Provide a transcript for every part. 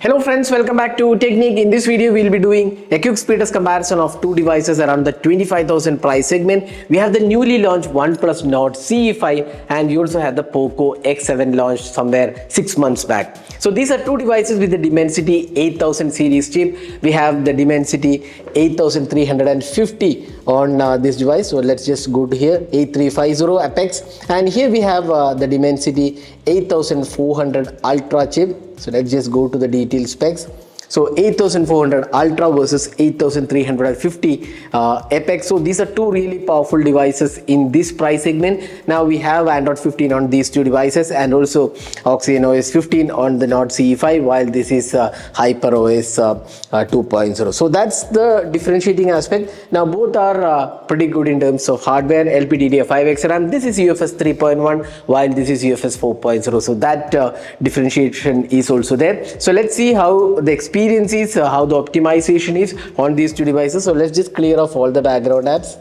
Hello friends, welcome back to Techniqued. In this video, we'll be doing a quick speedtest comparison of two devices around the 25,000 price segment. We have the newly launched OnePlus Nord CE5 and we also have the POCO X7 launched somewhere six months back. So these are two devices with the Dimensity 8000 series chip. We have the Dimensity 8350 on uh, this device. So let's just go to here 8350 Apex and here we have uh, the Dimensity 8400 Ultra chip. So let's just go to the detail specs. So 8400 Ultra versus 8350 uh, Apex. So these are two really powerful devices in this price segment. Now we have Android 15 on these two devices and also OS 15 on the Nord CE5 while this is uh, HyperOS uh, uh, 2.0. So that's the differentiating aspect. Now both are uh, pretty good in terms of hardware. LPDDR5X RAM. This is UFS 3.1 while this is UFS 4.0. So that uh, differentiation is also there. So let's see how the experience is, uh, how the optimization is on these two devices. So let's just clear off all the background apps.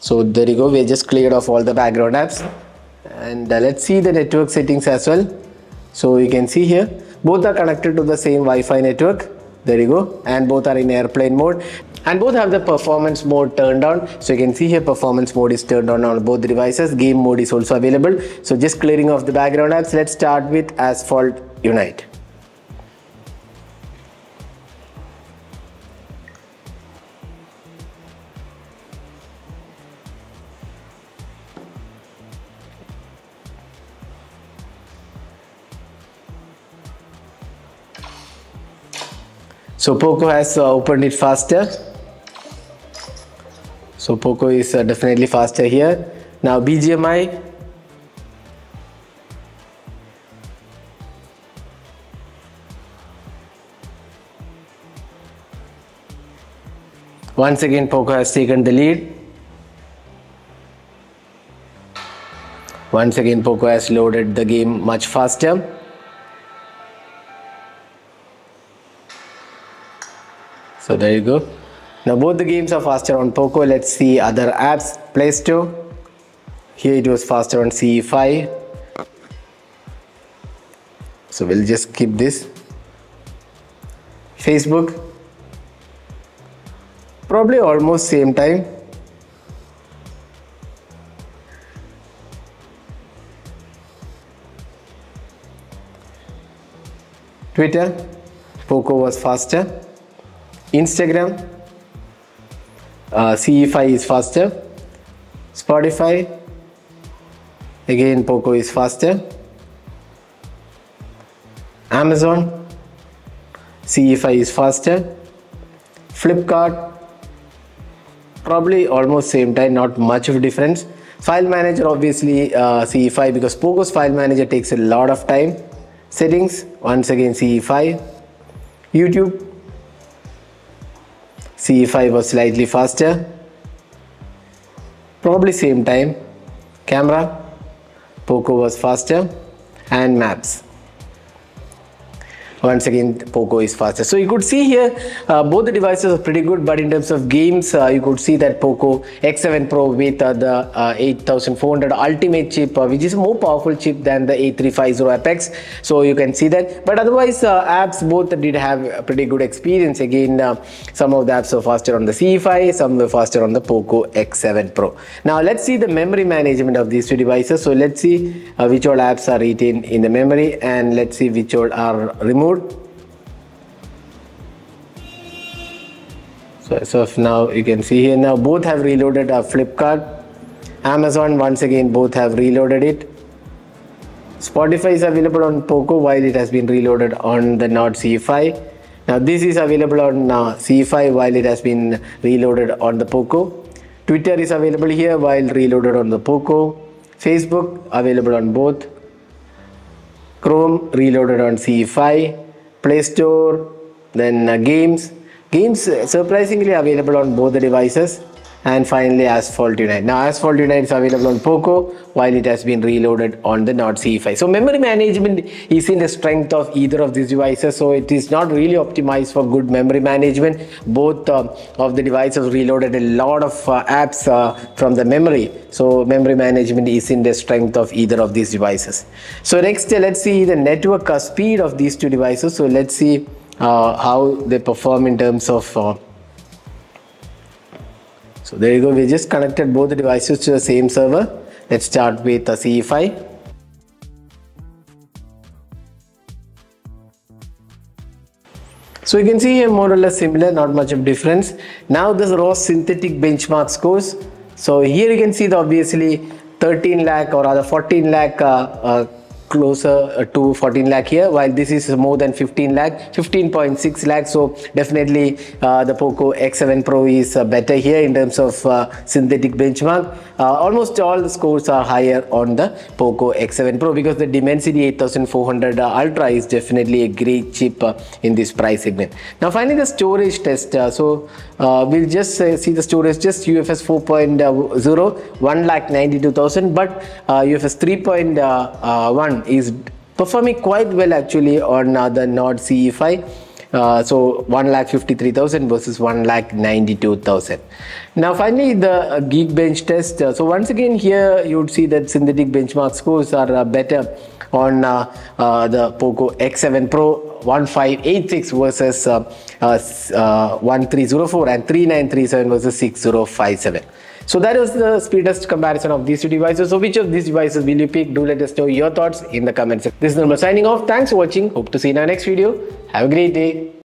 So there you go. We just cleared off all the background apps. And uh, let's see the network settings as well. So you can see here, both are connected to the same Wi-Fi network. There you go. And both are in airplane mode. And both have the performance mode turned on. So you can see here performance mode is turned on on both devices. Game mode is also available. So just clearing off the background apps. Let's start with Asphalt Unite. So Poco has uh, opened it faster. So Poco is uh, definitely faster here. Now BGMI. Once again Poco has taken the lead. Once again Poco has loaded the game much faster. So there you go. Now both the games are faster on Poco. Let's see other apps. Play Store. Here it was faster on CE5. So we'll just keep this. Facebook. Probably almost same time. Twitter. Poco was faster. Instagram, uh, CE5 is faster. Spotify, again Poco is faster. Amazon, CE5 is faster. Flipkart, probably almost same time, not much of a difference. File manager obviously uh, CE5 because Poco's file manager takes a lot of time. Settings, once again CE5. YouTube, CE5 was slightly faster. Probably same time. Camera, Poco was faster. And maps. Once again, Poco is faster. So you could see here, uh, both the devices are pretty good, but in terms of games, uh, you could see that Poco X7 Pro with uh, the uh, 8400 Ultimate chip, uh, which is a more powerful chip than the 8350 Apex. So you can see that. But otherwise, uh, apps both did have a pretty good experience. Again, some of the apps are faster on the CE5, some were faster on the Poco X7 Pro. Now let's see the memory management of these two devices. So let's see which all apps are retained in the memory and let's see which all are removed so as of now you can see here now both have reloaded a flipkart. Amazon once again both have reloaded it. Spotify is available on poco while it has been reloaded on the nord ce5 now this is available on uh, ce5 while it has been reloaded on the poco. Twitter is available here while reloaded on the poco. Facebook available on both. Chrome reloaded on ce5 play store then uh, games. Games surprisingly available on both the devices and finally Asphalt Unite. Now Asphalt Unite is available on POCO while it has been reloaded on the Nord CE5. So memory management is in the strength of either of these devices. So it is not really optimized for good memory management. Both uh, of the devices reloaded a lot of uh, apps uh, from the memory. So memory management is in the strength of either of these devices. So next uh, let's see the network uh, speed of these two devices. So let's see how they perform in terms of so there you go. We just connected both the devices to the same server. Let's start with the CE5 so you can see here more or less similar not much of difference. Now this raw synthetic benchmark scores. So here you can see the obviously 13 lakh or rather 14 lakh uh, uh, closer uh, to 14 lakh here while this is more than 15 lakh 15.6 lakh. So definitely uh, the poco x7 pro is uh, better here in terms of uh, synthetic benchmark. Uh, almost all the scores are higher on the poco x7 pro because the dimensity 8400 uh, ultra is definitely a great chip in this price segment. Now finally the storage test so we'll just see the storage just ufs 4.0 1 lakh 92000 but ufs 3.1 is performing quite well actually on uh, the Nord CE5. Uh, so 1 lakh 53,000 versus 1 lakh 92,000. Now finally the uh, Geekbench test. Uh, so once again here you would see that synthetic benchmark scores are uh, better on uh, uh, the POCO X7 Pro 1586 versus 1304 and 3937 versus 6057. So that is the speed test comparison of these two devices. So which of these devices will you pick? Do let us know your thoughts in the comments. This is Nirmal signing off. Thanks for watching. Hope to see you in our next video. Have a great day.